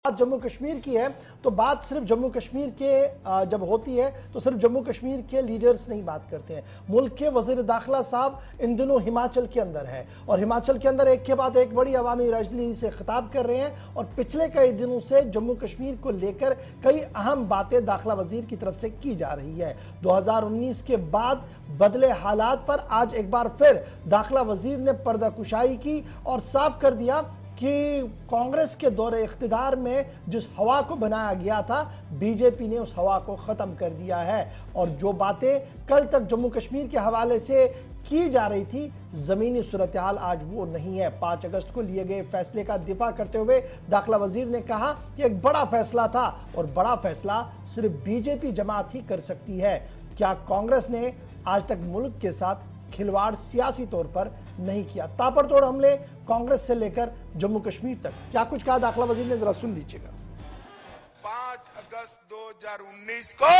बात जम्मू कश्मीर की है तो बात सिर्फ़ जम्मू कश्मीर के जब होती है तो सिर्फ़ जम्मू कश्मीर के लीडर्स नहीं बात करते हैं। मुल्क के वज़ीर दाखिला साहब इन दिनों हिमाचल के अंदर है। और हिमाचल के अंदर एक के बाद एक बड़ी अवामी रजनी से खिताब कर रहे हैं, और पिछले कई दिनों से जम्मू कश्मीर को लेकर कई अहम बातें दाखिला वज़ीर की तरफ़ से की जा रही है। दो हज़ार उन्नीस के बाद बदले हालात पर आज एक बार फिर दाखिला वज़ीर ने पर्दाकुशाई की और साफ़ कर दिया कि कांग्रेस के दौरे इख्तदार में जिस हवा को बनाया गया था, बीजेपी ने उस हवा को ख़त्म कर दिया है। और जो बातें कल तक जम्मू कश्मीर के हवाले से की जा रही थी, जमीनी सूरत हाल आज वो नहीं है। पाँच अगस्त को लिए गए फैसले का दिफा करते हुए दाखिला वज़ीर ने कहा कि एक बड़ा फैसला था, और बड़ा फैसला सिर्फ़ बीजेपी जमात ही कर सकती है। क्या कांग्रेस ने आज तक मुल्क के साथ खिलवाड़ सियासी तौर पर नहीं किया। तापड़तोड़ हमले कांग्रेस से लेकर जम्मू कश्मीर तक। क्या कुछ कहा दाखिला वज़ीर ने? जरा सुन लीजिएगा। पाँच अगस्त 2019 को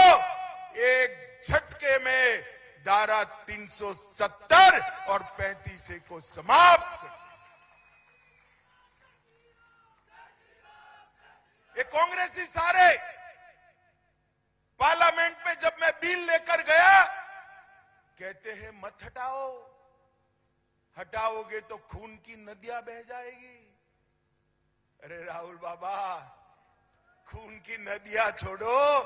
एक झटके में धारा 370 और 35 को समाप्त ये कांग्रेसी सारे पार्लियामेंट में जब मैं बिल लेकर गया कहते हैं, मत हटाओ। हटाओगे तो खून की नदियाँ बह जाएगी। अरे राहुल बाबा, खून की नदियाँ छोड़ो।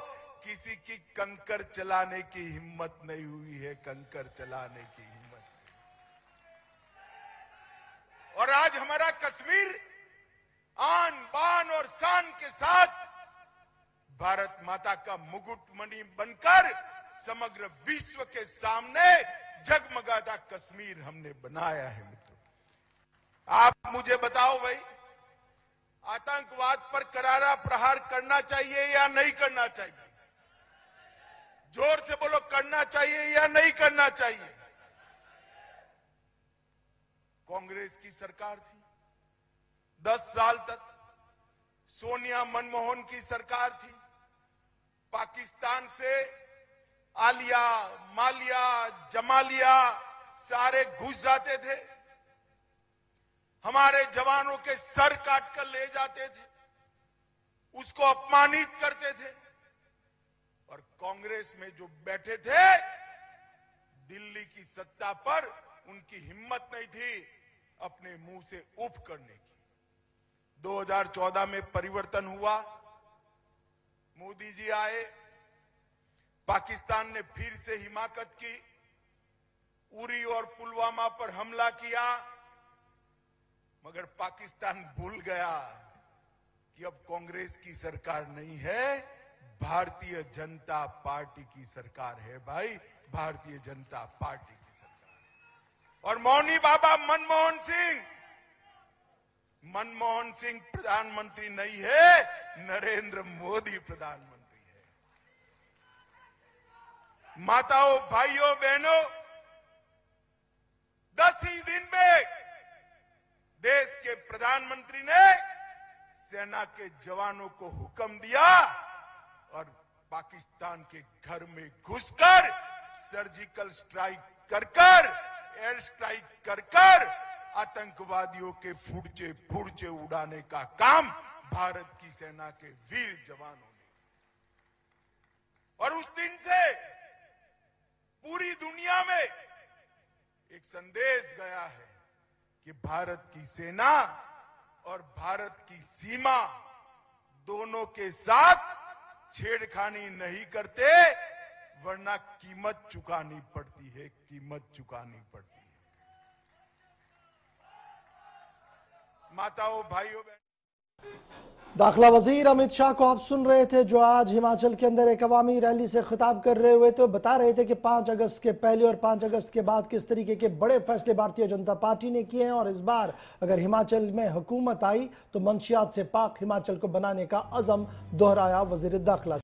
किसी की कंकर चलाने की हिम्मत नहीं हुई है, कंकर चलाने की हिम्मत और आज हमारा कश्मीर आन बान और शान के साथ भारत माता का मुकुटमणि बनकर समग्र विश्व के सामने जगमगाता कश्मीर हमने बनाया है, मित्रों। आप मुझे बताओ भाई, आतंकवाद पर करारा प्रहार करना चाहिए या नहीं करना चाहिए? ज़ोर से बोलो, करना चाहिए या नहीं करना चाहिए? कांग्रेस की सरकार थी। दस साल तक सोनिया मनमोहन की सरकार थी। पाकिस्तान से आलिया, मालिया, जमालिया, सारे घुस जाते थे। हमारे जवानों के सर काट कर ले जाते थे। उसको अपमानित करते थे। और कांग्रेस में जो बैठे थे, दिल्ली की सत्ता पर उनकी हिम्मत नहीं थी अपने मुँह से उफ करने की। 2014 में परिवर्तन हुआ। मोदी जी आए। पाकिस्तान ने फिर से हिमाकत की, उरी और पुलवामा पर हमला किया, मगर पाकिस्तान भूल गया कि अब कांग्रेस की सरकार नहीं है, भारतीय जनता पार्टी की सरकार है भाई, भारतीय जनता पार्टी की सरकार और मौनी बाबा मनमोहन सिंह मनमोहन सिंह प्रधानमंत्री नहीं है, नरेंद्र मोदी प्रधानमंत्री। माताओं, भाइयों, बहनों, दस ही दिन में देश के प्रधानमंत्री ने सेना के जवानों को हुक्म दिया और पाकिस्तान के घर में घुसकर सर्जिकल स्ट्राइक कर कर एयर स्ट्राइक कर कर आतंकवादियों के फुड़चे फुड़चे उड़ाने का काम भारत की सेना के वीर जवानों ने और उस दिन से पूरी दुनिया में एक संदेश गया है कि भारत की सेना और भारत की सीमा दोनों के साथ छेड़खानी नहीं करते, वरना कीमत चुकानी पड़ती है, कीमत चुकानी पड़ती है। माताओं, भाइयों दाखिला वज़ीर अमित शाह को आप सुन रहे थे, जो आज हिमाचल के अंदर एक अवामी रैली से खिताब कर रहे हुए थे बता रहे थे कि पाँच अगस्त के पहले और पाँच अगस्त के बाद किस तरीके के बड़े फैसले भारतीय जनता पार्टी ने किए हैं। और इस बार अगर हिमाचल में हुकूमत आई तो मंशियात से पाक हिमाचल को बनाने का अजम दोहराया वज़ीर दाखिला।